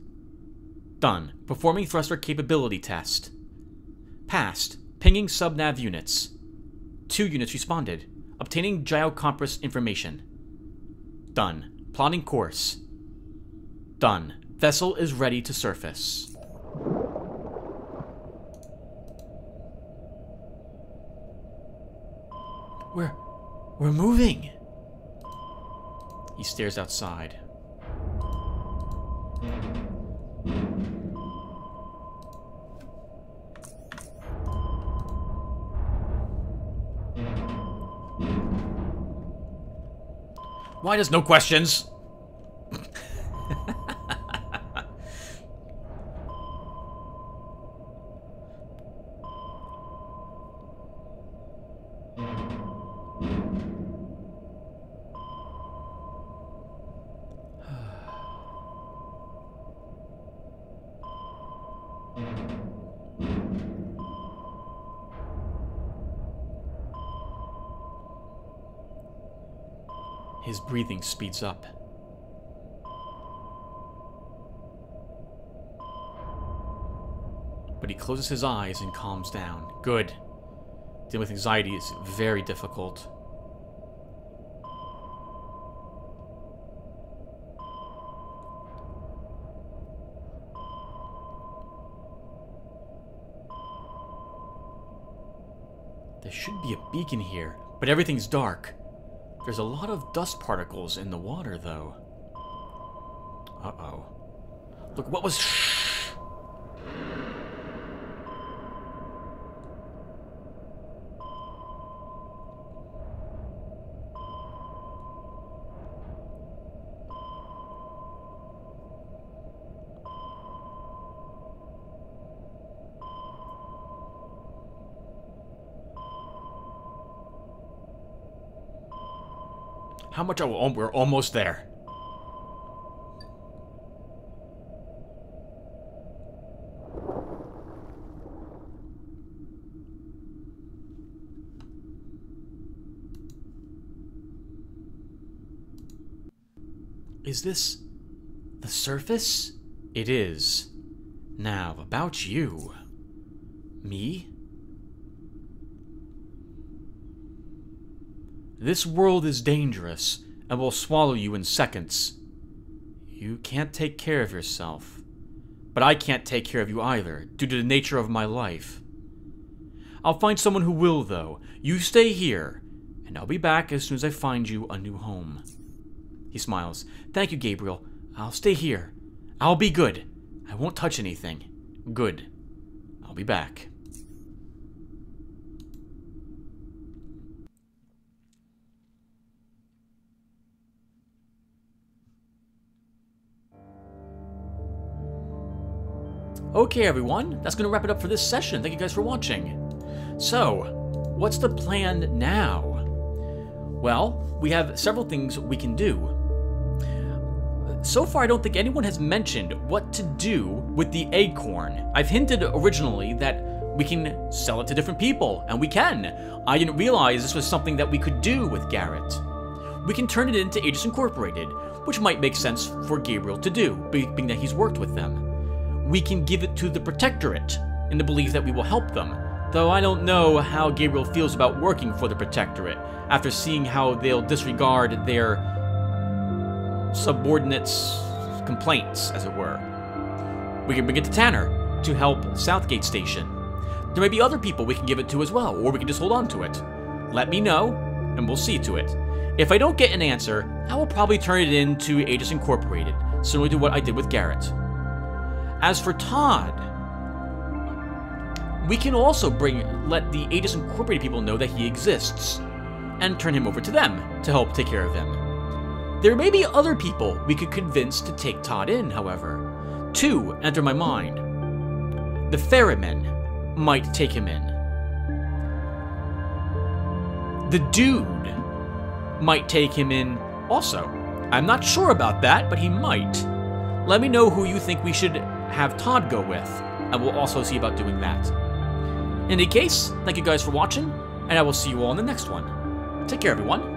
Speaker 1: Done. Performing thruster capability test. Passed. Pinging sub-nav units. Two units responded. Obtaining gyrocompass information. Done. Plotting course. Done. Vessel is ready to surface. We're... we're moving! He stares outside. Why does no questions? Breathing speeds up. But he closes his eyes and calms down. Good. Dealing with anxiety is very difficult. There should be a beacon here, but everything's dark. There's a lot of dust particles in the water, though. Uh-oh. Look, what was... How much are we? We're almost there. Is this the surface? It is. Now, about you. Me? This world is dangerous and will swallow you in seconds. You can't take care of yourself. But I can't take care of you either, due to the nature of my life. I'll find someone who will, though. You stay here, and I'll be back as soon as I find you a new home. He smiles. Thank you, Gabriel. I'll stay here. I'll be good. I won't touch anything. Good. I'll be back. Okay, everyone, that's going to wrap it up for this session. Thank you guys for watching. So, what's the plan now? Well, we have several things we can do. So far, I don't think anyone has mentioned what to do with the acorn. I've hinted originally that we can sell it to different people, and we can. I didn't realize this was something that we could do with Garrett. We can turn it into Aegis Incorporated, which might make sense for Gabriel to do, being that he's worked with them we can give it to the Protectorate in the belief that we will help them. Though I don't know how Gabriel feels about working for the Protectorate after seeing how they'll disregard their subordinates' complaints, as it were. We can bring it to Tanner to help Southgate Station. There may be other people we can give it to as well, or we can just hold on to it. Let me know, and we'll see to it. If I don't get an answer, I will probably turn it in to Aegis Incorporated, similar to what I did with Garrett. As for Todd, we can also bring let the Aegis Incorporated people know that he exists, and turn him over to them to help take care of him. There may be other people we could convince to take Todd in, however. Two enter my mind. The Ferryman might take him in. The Dude might take him in also. I'm not sure about that, but he might. Let me know who you think we should have Todd go with, and we'll also see about doing that. In any case, thank you guys for watching, and I will see you all in the next one. Take care, everyone.